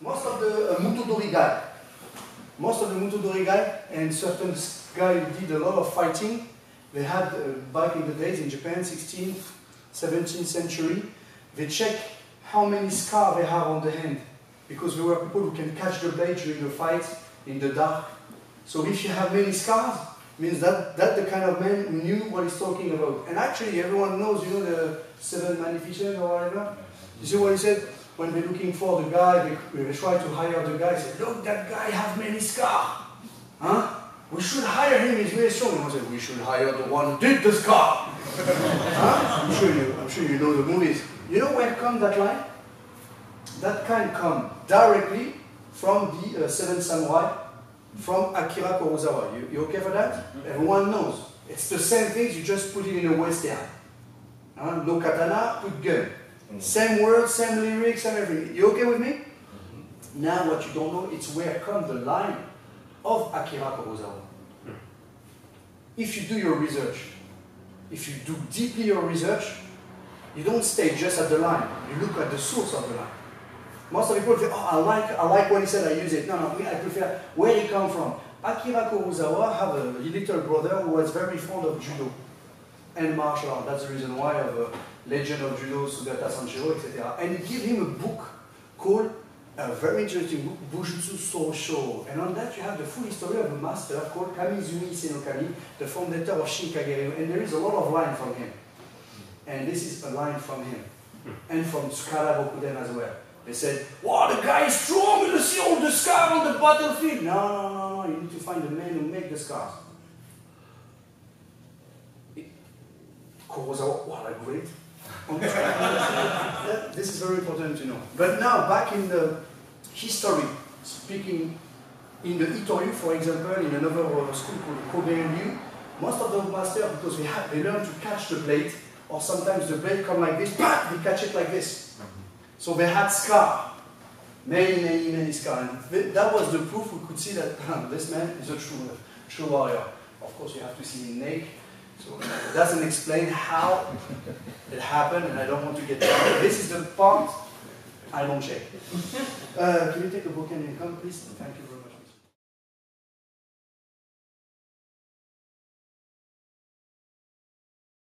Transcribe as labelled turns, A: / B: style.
A: most of the uh, Mutodori guy, most of the Mutodori guy and certain guy who did a lot of fighting. They had uh, back in the days in Japan, 16th, 17th century, they check how many scars they have on the hand because there were people who can catch the blade during the fight in the dark. So if you have many scars, means that that the kind of man who knew what he's talking about. And actually, everyone knows, you know, the seven magnificent or whatever. You see what he said? When they're looking for the guy, they, they try to hire the guy. Say, look, that guy has many scars. Huh? We should hire him. He's very strong. And I said, we should hire the one who did the scar. huh? I'm sure you. I'm sure you know the movies. You know where come that line? That can come directly from the uh, Seven Samurai from Akira Kurosawa. You, you okay for that? Everyone knows. It's the same thing, you just put it in a western. Uh, no katana, put gun. Mm. Same words, same lyrics, and everything. You okay with me? Mm-hmm. Now what you don't know, it's where comes the line of Akira Kurosawa. Mm. If you do your research, if you do deeply your research, you don't stay just at the line. You look at the source of the line. Most of the people say, oh, I like, I like what he said, I use it. No, no, I prefer where he come from. Akira Kurosawa have a little brother who was very fond of judo and martial art. That's the reason why of a legend of judo, Sugata Sanshiro, etc. And he gave him a book called, a very interesting book, Bujutsu Sosho. And on that you have the full history of a master called Kamiizumi Isenokami, the founder of Shinkageryu. And there is a lot of line from him. And this is a line from him. And from Tsukahara Bokuden as well. They said, wow, the guy is strong, you see all the scars on the battlefield. No, no, no, no, you need to find the man who make the scars. Kurosawa, what a great. this is very important to know. But now, back in the history, speaking in the Ittoryu, for example, in another uh, school called Kobe most of the masters, because they, have, they learn to catch the blade, or sometimes the blade come like this, but they catch it like this. So they had scar, many, many, many scars. And that was the proof we could see that this man is a true, true warrior. Of course, you have to see him naked. So it doesn't explain how it happened, and I don't want to get. This is the part I don't check. Uh, can you take a book and come, please? Thank you very much.